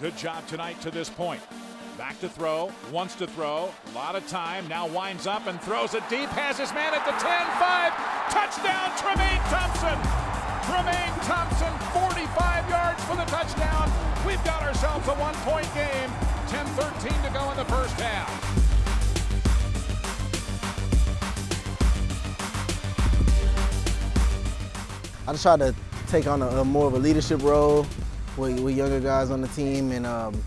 Good job tonight to this point. Back to throw, wants to throw, a lot of time, now winds up and throws it deep, has his man at the 10-5, touchdown Tramaine Thompson! Tramaine Thompson, 45 yards for the touchdown. We've got ourselves a one-point game, 10-13 to go in the first half. I just try to take on a, a more of a leadership role with, with, younger guys on the team and um,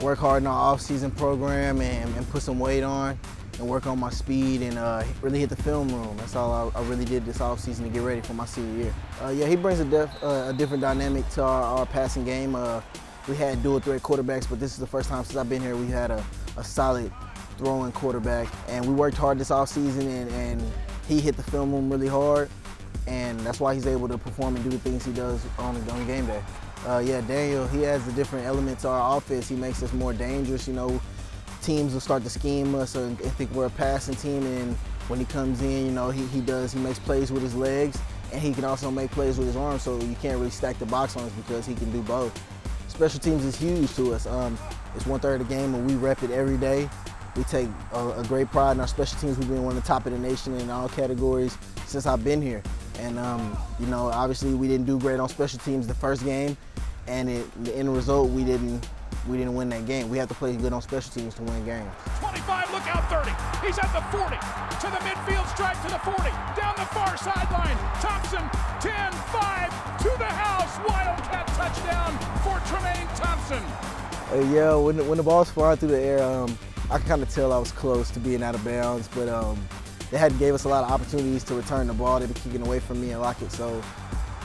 work hard in our off-season program and, and, put some weight on and work on my speed and uh, really hit the film room. That's all I, I, really did this off-season to get ready for my senior year. Uh, yeah, he brings a, uh, a, different dynamic to our, our passing game. Uh, we had dual threat quarterbacks, but this is the first time since I've been here we had a, a solid throwing quarterback. And we worked hard this off-season and, and he hit the film room really hard and that's why he's able to perform and do the things he does on, on game day. Uh, yeah, Daniel, he adds a different element to our offense. He makes us more dangerous. You know, teams will start to scheme us and think we're a passing team, and when he comes in, you know, he, he does, he makes plays with his legs, and he can also make plays with his arms, so you can't really stack the box on us because he can do both. Special teams is huge to us. Um, it's one third of the game, and we rep it every day. We take a, a great pride in our special teams. We've been one of the top of the nation in all categories since I've been here. And, um, you know, obviously we didn't do great on special teams the first game, and it, the end result, we didn't, we didn't win that game. We have to play good on special teams to win games. 25, look out 30. He's at the 40, to the midfield stripe to the 40, down the far sideline. Thompson, 10, 5, to the house. Wildcat touchdown for Tramaine Thompson. Uh, yeah, when, when the ball's flying through the air, um, I can kind of tell I was close to being out of bounds, but um, they had gave us a lot of opportunities to return the ball. They were kicking away from me and Lockett, so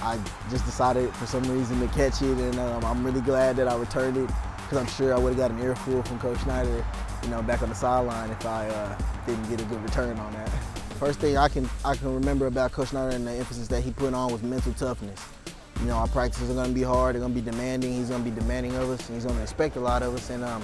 I just decided for some reason to catch it, and um, I'm really glad that I returned it because I'm sure I would have got an earful from Coach Snyder, you know, back on the sideline if I uh, didn't get a good return on that. First thing I can I can remember about Coach Snyder and the emphasis that he put on was mental toughness. You know, our practices are going to be hard. They're going to be demanding. He's going to be demanding of us. And he's going to expect a lot of us. And um,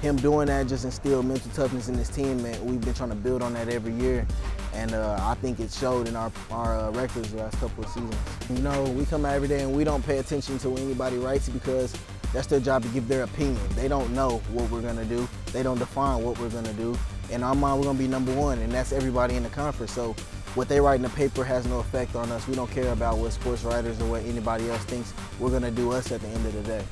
him doing that just instilled mental toughness in his team, and we've been trying to build on that every year. And uh, I think it showed in our, our uh, records the last couple of seasons. You know, we come out every day and we don't pay attention to what anybody writes because that's their job to give their opinion. They don't know what we're gonna do. They don't define what we're gonna do. In our mind, we're gonna be number one, and that's everybody in the conference. So what they write in the paper has no effect on us. We don't care about what sports writers or what anybody else thinks. We're gonna do us at the end of the day.